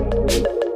Música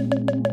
you